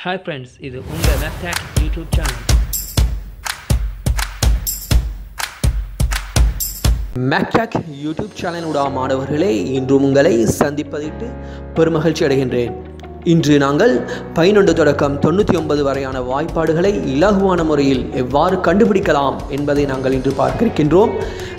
Hi friends இது உங்கள் மேத்தாக் யூடியூப் சேனல் மேக்டாக் யூடியூப் சேனலுடைய மாணவர்களே இன்று உங்களை சந்திப்பதிட்டு பெருமகிழ்ச்சி அடைகின்றேன். இன்று நாங்கள் பதினொன்று தொடக்கம் தொண்ணூற்றி ஒன்பது வரையான வாய்ப்பாடுகளை இலகுவான முறையில் எவ்வாறு கண்டுபிடிக்கலாம் என்பதை நாங்கள் இன்று பார்க்கிருக்கின்றோம்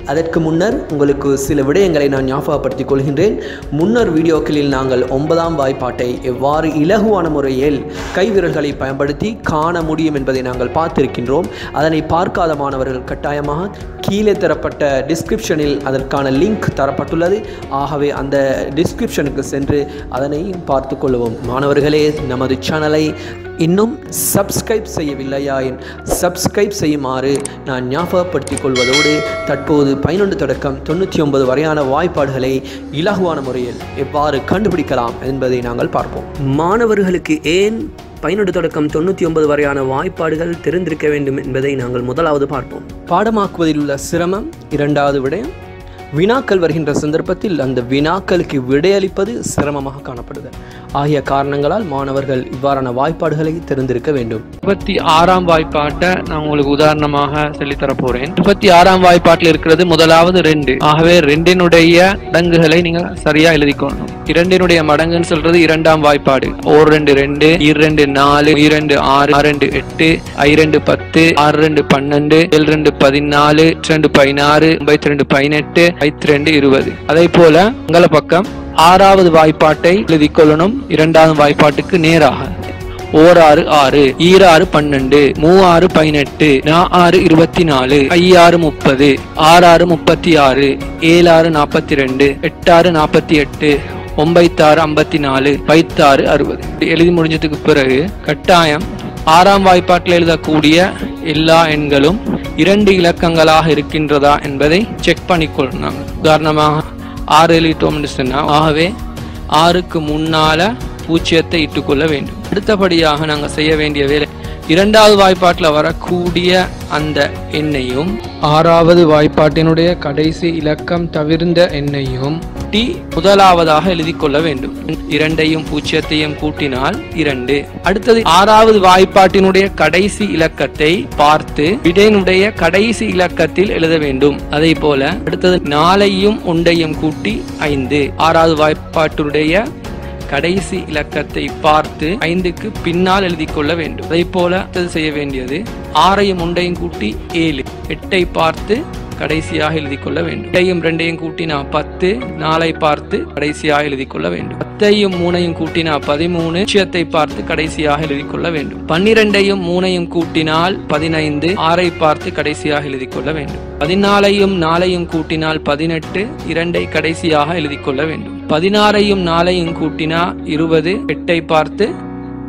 அதற்கு முன்னர் உங்களுக்கு சில விடயங்களை நான் ஞாபகப்படுத்திக் கொள்கின்றேன். முன்னர் வீடியோக்களில் நாங்கள் ஒன்பதாம் வாய்ப்பாட்டை எவ்வாறு இலகுவான முறையில் கைவிரல்களை பயன்படுத்தி காண முடியும் என்பதை நாங்கள் பார்த்திருக்கின்றோம். அதனை பார்க்காத மாணவர்கள் கட்டாயமாக கீழே தரப்பட்ட டிஸ்கிரிப்ஷனில் அதற்கான லிங்க் தரப்பட்டுள்ளது. ஆகவே அந்த டிஸ்கிரிப்ஷனுக்கு சென்று அதனை பார்த்து கொள்வோம். மாணவர்களே நமது சேனலை இன்னும் சப்ஸ்கிரைப் செய்யவில்லையா என்? சப்ஸ்கிரைப் செய்யுமாறு நான் ஞாபகப்படுத்திக் கொள்வதோடு தற்போது பதினொன்று தொடக்கம் தொண்ணூற்றி ஒன்பது வரையான வாய்ப்பாடுகளை இலகுவான முறையில் எவ்வாறு கண்டுபிடிக்கலாம் என்பதை நாங்கள் பார்ப்போம். மாணவர்களுக்கு ஏன் பதினெட்டு தொடக்கம் தொண்ணூற்றி ஒன்பது வரையான வாய்ப்பாடுகள் தெரிந்திருக்க வேண்டும் என்பதை நாங்கள் முதலாவது பார்ப்போம். பாடமாக்குவதில் உள்ள சிரமம் இரண்டாவது விடயம் வினாக்கள் வருகின்ற சந்தர்ப்பத்தில் அந்த வினாக்களுக்கு விடையளிப்பது சிரமமாக காணப்படுது ஆகிய காரணங்களால் மாணவர்கள் இவ்வாறான வாய்ப்பாடுகளை தெரிந்திருக்க வேண்டும். இருபத்தி ஆறாம் வாய்ப்பாட்டை நான் உங்களுக்கு உதாரணமாக சொல்லித்தர போறேன் இருபத்தி ஆறாம் வாய்ப்பாட்டில் இருக்கிறது முதலாவது ரெண்டு. ஆகவே ரெண்டினுடைய மடங்குகளை நீங்க சரியா எழுதிக்கணும். இரண்டினுடைய மடங்குன்னு சொல்றது இரண்டாம் வாய்ப்பாடு. ஓர் ரெண்டு ரெண்டு இரண்டு நாலு இரண்டு ஆறு ஆறு ரெண்டு எட்டு ஐ ரெண்டு பத்து ஆறு ரெண்டு பன்னெண்டு ஏழு ரெண்டு பதினாலு ரெண்டு பதினாறு ஐம்பத்தி ரெண்டு பதினெட்டு ஐத்து ரெண்டு இருபது. அதே போல உங்கள பக்கம் ஆறாவது வாய்ப்பாட்டை எழுதி கொள்ளணும் இரண்டாவது வாய்ப்பாட்டுக்கு நேராக. ஓராறு ஆறு ஈராறு பன்னெண்டு மூவாறு பதினெட்டு நா ஆறு இருபத்தி நாலு ஐயாறு முப்பது ஆறாறு முப்பத்தி ஆறு ஏழாறு நாற்பத்தி ரெண்டு எட்டாறு நாற்பத்தி எட்டு ஒன்பத்தாறு ஐம்பத்தி நாலு பைத்தாறு அறுபது எழுதி முடிஞ்சதுக்கு பிறகு கட்டாயம் ஆறாம் வாய்ப்பாட்டில் எழுதக்கூடிய எல்லா எண்களும் இரண்டு இலக்கங்களாக இருக்கின்றதா என்பதை செக் பண்ணிக்கொள்ளணும் உதாரணமாக ஆறு எழுதிட்டோம்னு சொன்னால் ஆகவே ஆறுக்கு முன்னால் பூச்சியத்தை இட்டுக்கொள்ள வேண்டும். அடுத்தபடியாக நாங்கள் செய்ய வேண்டிய வேலை இரண்டாவது வாய்ப்பாட்டில் வரக்கூடிய அந்த எண்ணையும் ஆறாவது வாய்ப்பாட்டினுடைய கடைசி இலக்கம் தவிர்ந்த எண்ணையும் கூட்டி முதலாவதாக எழுதி கொள்ள வேண்டும். இரண்டையும் பூஜ்ஜியத்தையும் கூட்டினால் இரண்டு. அடுத்தது ஆறாவது வாய்ப்பாட்டினுடைய கடைசி இலக்கத்தை பார்த்து விடையினுடைய கடைசி இலக்கத்தில் எழுத வேண்டும். அதே போல அடுத்தது நாலையும் உண்டையும் கூட்டி ஐந்து. ஆறாவது வாய்ப்பாட்டினுடைய கடைசி இலக்கத்தை பார்த்து ஐந்துக்கு பின்னால் எழுதி கொள்ள வேண்டும். அதே போல செய்ய வேண்டியது ஆறையும் உண்டையும் கூட்டி ஏழு. எட்டை பார்த்து கடைசியாக எழுதி கொள்ள வேண்டும். எட்டையும் ரெண்டையும் கூட்டினா பத்து நாளை பார்த்து கடைசியாக எழுதி கொள்ள வேண்டும். பத்தையும் மூணையும் கூட்டினா பதிமூணு விஷயத்தை பார்த்து கடைசியாக எழுதி கொள்ள வேண்டும். பன்னிரெண்டையும் மூணையும் கூட்டினால் பதினைந்து ஆறை பார்த்து கடைசியாக எழுதி கொள்ள வேண்டும். பதினாலையும் நாளையும் கூட்டினால் பதினெட்டு இரண்டை கடைசியாக எழுதி கொள்ள வேண்டும். பதினாறையும் நாளையும் கூட்டினா இருபது எட்டை பார்த்து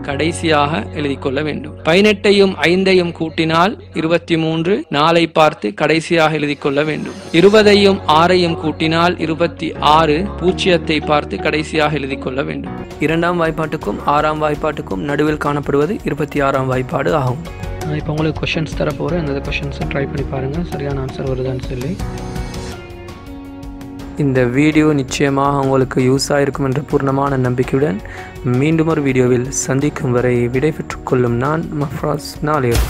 கடைசியாக எழுதி கொள்ள வேண்டும். பதினெட்டையும் ஐந்தையும் கூட்டினால் இருபத்தி மூன்று நாளை பார்த்து கடைசியாக எழுதி கொள்ள வேண்டும். இருபதையும் ஆறையும் கூட்டினால் இருபத்தி ஆறு பூச்சியத்தை பார்த்து கடைசியாக எழுதி கொள்ள வேண்டும். இரண்டாம் வாய்ப்பாட்டுக்கும் ஆறாம் வாய்ப்பாட்டுக்கும் நடுவில் காணப்படுவது இருபத்தி ஆறாம் வாய்ப்பாடு ஆகும். நான் இப்போ உங்களுக்கு கொஷின்ஸ் தரப்போகிறேன் அந்த கொஷின்ஸை ட்ரை பண்ணி பாருங்கள் சரியான ஆன்சர் வருதான்னு சொல்லி. இந்த வீடியோ நிச்சயமாக உங்களுக்கு யூஸ் ஆயிருக்கும் என்ற பூர்ணமான நம்பிக்கையுடன் மீண்டும் ஒரு வீடியோவில் சந்திக்கும் வரை விடைபெற்றுக் கொள்ளும் நான் மஃப்ராஸ் நாளியர்.